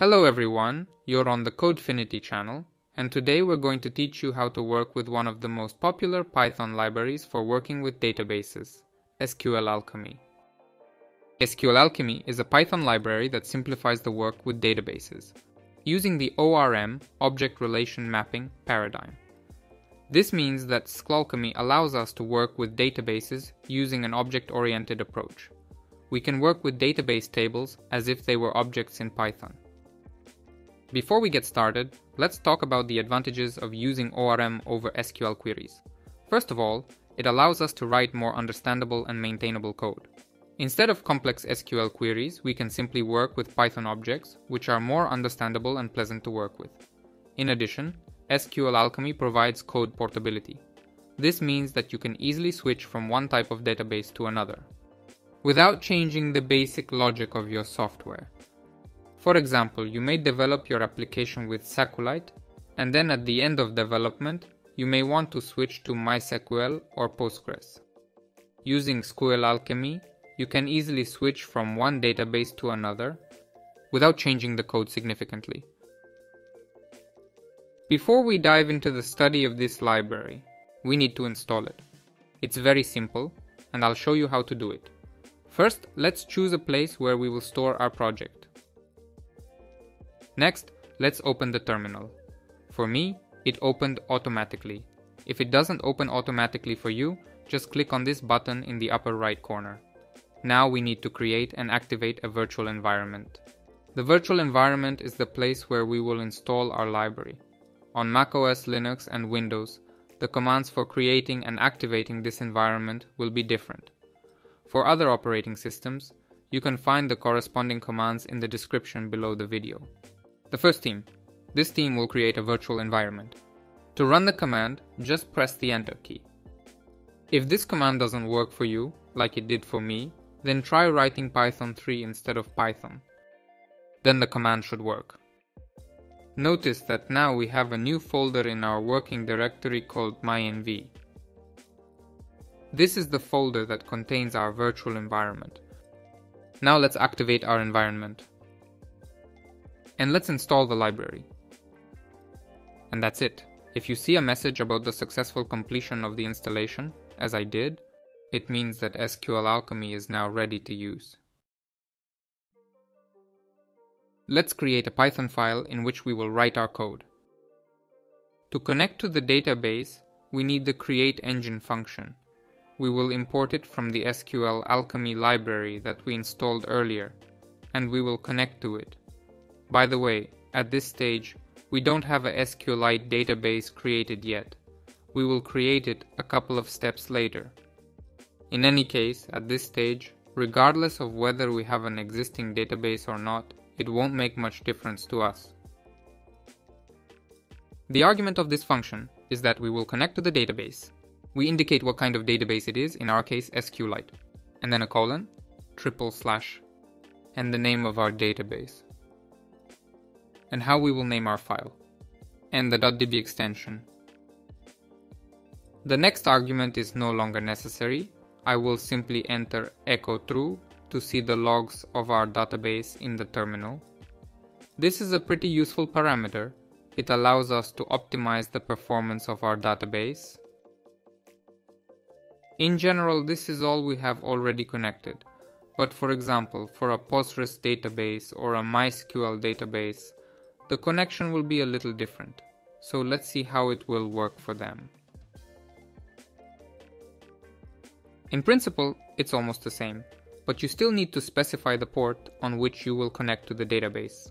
Hello everyone, you're on the Codefinity channel, and today we're going to teach you how to work with one of the most popular Python libraries for working with databases, SQL Alchemy. SQL Alchemy is a Python library that simplifies the work with databases, using the ORM, Object Relation Mapping, paradigm. This means that SQLAlchemy allows us to work with databases using an object-oriented approach. We can work with database tables as if they were objects in Python. Before we get started, let's talk about the advantages of using ORM over SQL queries. First of all, it allows us to write more understandable and maintainable code. Instead of complex SQL queries, we can simply work with Python objects, which are more understandable and pleasant to work with. In addition, SQL Alchemy provides code portability. This means that you can easily switch from one type of database to another, without changing the basic logic of your software. For example, you may develop your application with SQLite, and then at the end of development, you may want to switch to MySQL or Postgres. Using SQL Alchemy, you can easily switch from one database to another without changing the code significantly. Before we dive into the study of this library, we need to install it. It's very simple, and I'll show you how to do it. First, let's choose a place where we will store our project. Next, let's open the terminal. For me, it opened automatically. If it doesn't open automatically for you, just click on this button in the upper right corner. Now we need to create and activate a virtual environment. The virtual environment is the place where we will install our library. On macOS, Linux and Windows, the commands for creating and activating this environment will be different. For other operating systems, you can find the corresponding commands in the description below the video. The first theme. This theme will create a virtual environment. To run the command, just press the enter key. If this command doesn't work for you, like it did for me, then try writing Python 3 instead of Python. Then the command should work. Notice that now we have a new folder in our working directory called myenv. This is the folder that contains our virtual environment. Now let's activate our environment and let's install the library. And that's it. If you see a message about the successful completion of the installation, as I did, it means that SQL Alchemy is now ready to use. Let's create a Python file in which we will write our code. To connect to the database, we need the create engine function. We will import it from the SQL Alchemy library that we installed earlier, and we will connect to it. By the way, at this stage, we don't have a SQLite database created yet. We will create it a couple of steps later. In any case, at this stage, regardless of whether we have an existing database or not, it won't make much difference to us. The argument of this function is that we will connect to the database. We indicate what kind of database it is, in our case SQLite, and then a colon, triple slash, and the name of our database and how we will name our file, and the .db extension. The next argument is no longer necessary. I will simply enter echo true to see the logs of our database in the terminal. This is a pretty useful parameter. It allows us to optimize the performance of our database. In general, this is all we have already connected. But for example, for a Postgres database or a MySQL database, the connection will be a little different. So let's see how it will work for them. In principle, it's almost the same, but you still need to specify the port on which you will connect to the database.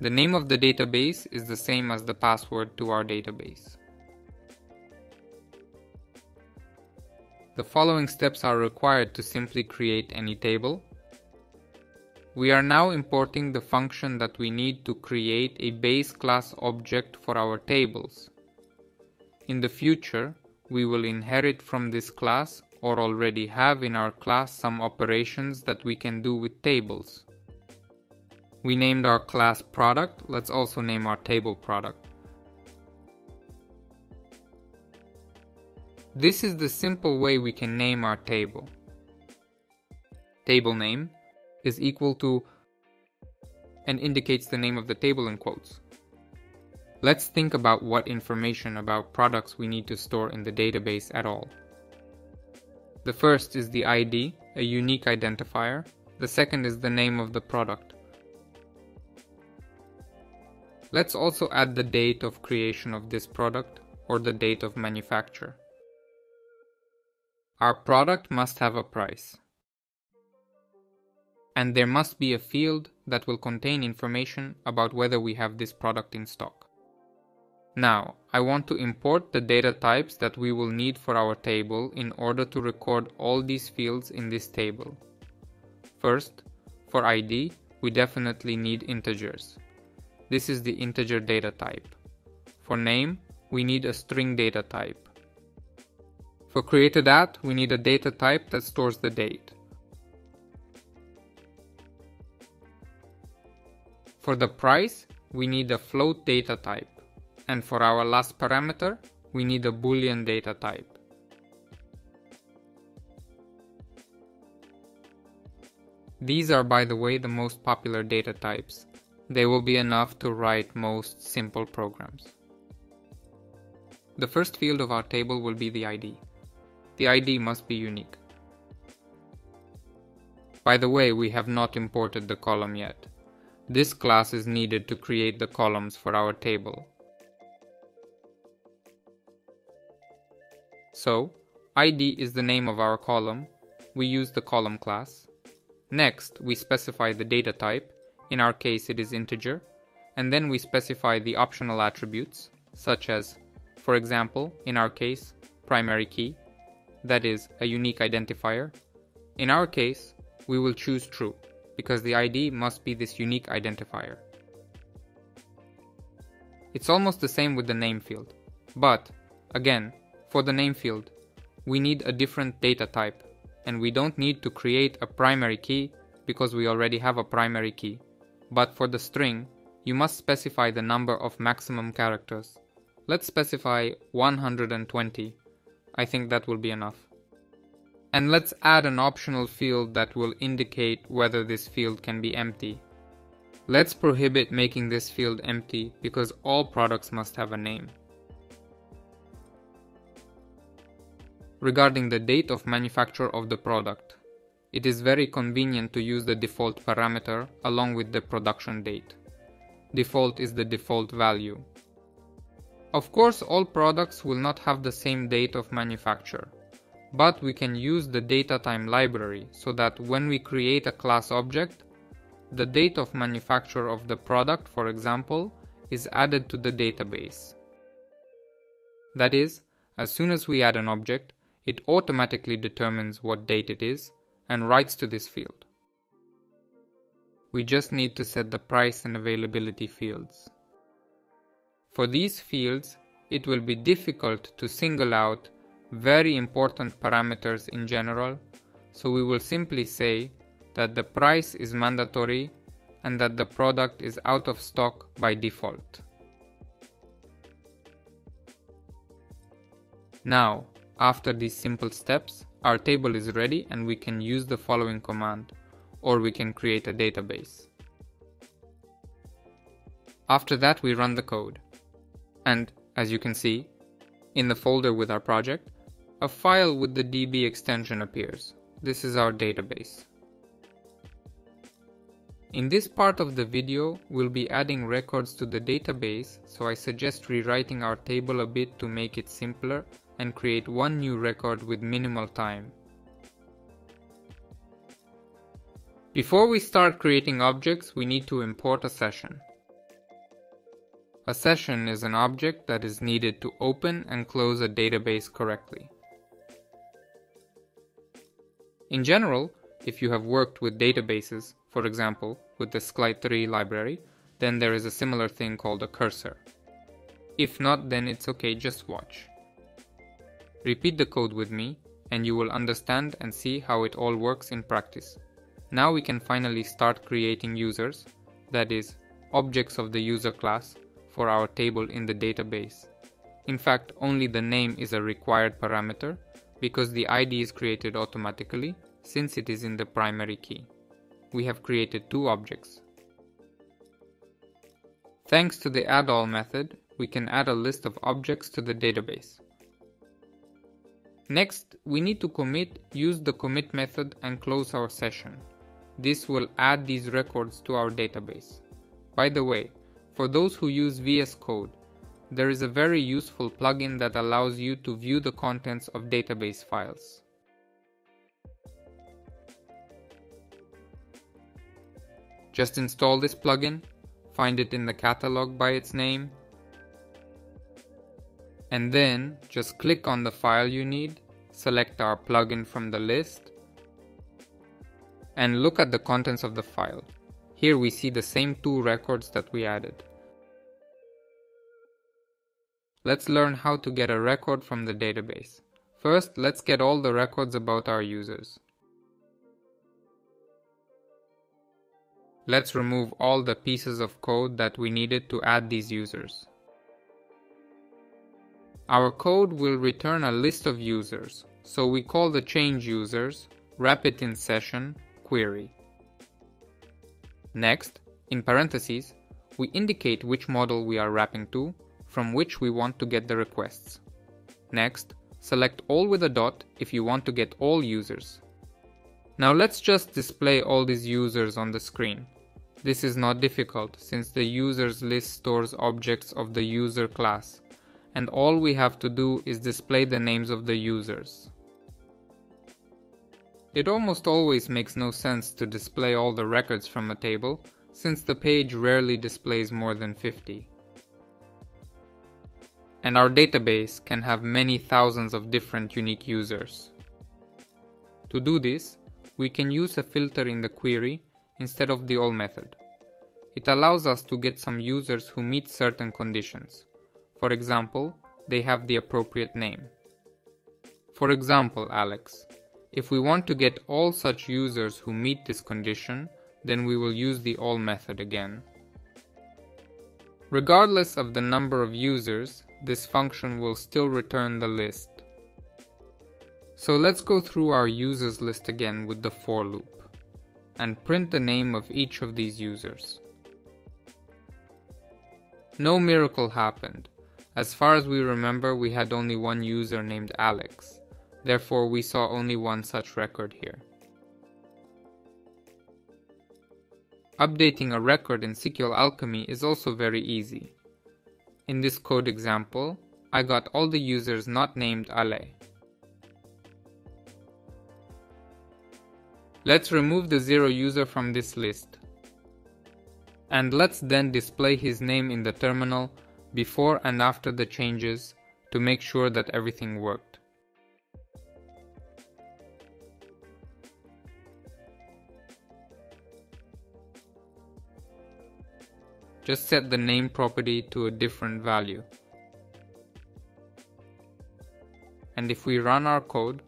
The name of the database is the same as the password to our database. The following steps are required to simply create any table we are now importing the function that we need to create a base class object for our tables. In the future, we will inherit from this class or already have in our class some operations that we can do with tables. We named our class product, let's also name our table product. This is the simple way we can name our table. Table name is equal to and indicates the name of the table in quotes. Let's think about what information about products we need to store in the database at all. The first is the ID, a unique identifier. The second is the name of the product. Let's also add the date of creation of this product or the date of manufacture. Our product must have a price. And there must be a field that will contain information about whether we have this product in stock. Now, I want to import the data types that we will need for our table in order to record all these fields in this table. First, for ID, we definitely need integers. This is the integer data type. For name, we need a string data type. For created_at, we need a data type that stores the date. For the price, we need a float data type. And for our last parameter, we need a boolean data type. These are by the way the most popular data types. They will be enough to write most simple programs. The first field of our table will be the ID. The ID must be unique. By the way, we have not imported the column yet. This class is needed to create the columns for our table. So, ID is the name of our column. We use the column class. Next, we specify the data type. In our case, it is integer. And then we specify the optional attributes, such as, for example, in our case, primary key that is, a unique identifier. In our case, we will choose true, because the ID must be this unique identifier. It's almost the same with the name field. But, again, for the name field, we need a different data type, and we don't need to create a primary key because we already have a primary key. But for the string, you must specify the number of maximum characters. Let's specify 120 I think that will be enough. And let's add an optional field that will indicate whether this field can be empty. Let's prohibit making this field empty because all products must have a name. Regarding the date of manufacture of the product, it is very convenient to use the default parameter along with the production date. Default is the default value. Of course all products will not have the same date of manufacture, but we can use the datetime library so that when we create a class object, the date of manufacture of the product, for example, is added to the database. That is, as soon as we add an object, it automatically determines what date it is and writes to this field. We just need to set the price and availability fields. For these fields, it will be difficult to single out very important parameters in general, so we will simply say that the price is mandatory and that the product is out of stock by default. Now, after these simple steps, our table is ready and we can use the following command, or we can create a database. After that we run the code. And, as you can see, in the folder with our project, a file with the DB extension appears. This is our database. In this part of the video, we'll be adding records to the database, so I suggest rewriting our table a bit to make it simpler and create one new record with minimal time. Before we start creating objects, we need to import a session. A session is an object that is needed to open and close a database correctly. In general, if you have worked with databases, for example, with the sqlite3 library, then there is a similar thing called a cursor. If not, then it's okay, just watch. Repeat the code with me, and you will understand and see how it all works in practice. Now we can finally start creating users, that is, objects of the user class, for our table in the database. In fact, only the name is a required parameter because the ID is created automatically since it is in the primary key. We have created two objects. Thanks to the addAll method, we can add a list of objects to the database. Next, we need to commit, use the commit method and close our session. This will add these records to our database. By the way, for those who use VS Code, there is a very useful plugin that allows you to view the contents of database files. Just install this plugin, find it in the catalog by its name, and then just click on the file you need, select our plugin from the list, and look at the contents of the file. Here we see the same two records that we added. Let's learn how to get a record from the database. First, let's get all the records about our users. Let's remove all the pieces of code that we needed to add these users. Our code will return a list of users, so we call the change users, wrap it in session, query. Next, in parentheses, we indicate which model we are wrapping to, from which we want to get the requests. Next, select all with a dot if you want to get all users. Now let's just display all these users on the screen. This is not difficult since the users list stores objects of the user class and all we have to do is display the names of the users. It almost always makes no sense to display all the records from a table, since the page rarely displays more than 50. And our database can have many thousands of different unique users. To do this, we can use a filter in the query instead of the all method. It allows us to get some users who meet certain conditions. For example, they have the appropriate name. For example, Alex. If we want to get all such users who meet this condition, then we will use the all method again. Regardless of the number of users, this function will still return the list. So let's go through our users list again with the for loop and print the name of each of these users. No miracle happened. As far as we remember, we had only one user named Alex. Therefore, we saw only one such record here. Updating a record in SQL Alchemy is also very easy. In this code example, I got all the users not named Ale. Let's remove the zero user from this list and let's then display his name in the terminal before and after the changes to make sure that everything worked. Just set the name property to a different value. And if we run our code,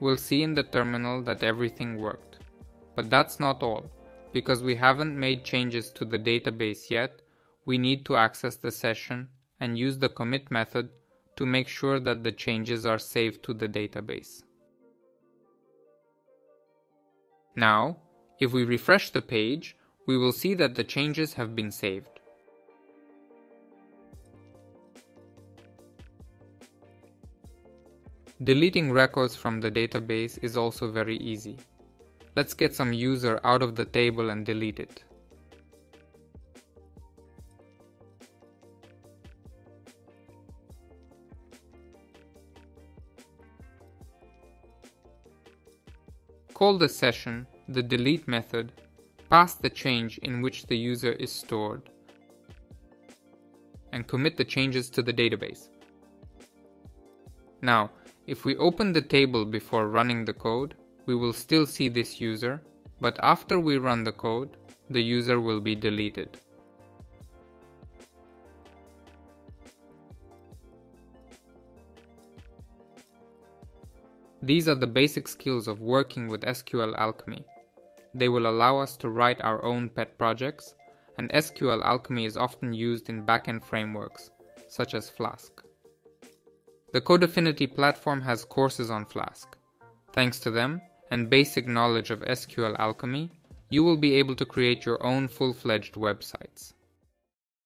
we'll see in the terminal that everything worked. But that's not all. Because we haven't made changes to the database yet, we need to access the session and use the commit method to make sure that the changes are saved to the database. Now, if we refresh the page, we will see that the changes have been saved. Deleting records from the database is also very easy. Let's get some user out of the table and delete it. Call the session the delete method, pass the change in which the user is stored, and commit the changes to the database. Now, if we open the table before running the code, we will still see this user, but after we run the code, the user will be deleted. These are the basic skills of working with SQL Alchemy. They will allow us to write our own pet projects, and SQL Alchemy is often used in backend frameworks, such as Flask. The Codefinity platform has courses on Flask. Thanks to them, and basic knowledge of SQL Alchemy, you will be able to create your own full-fledged websites.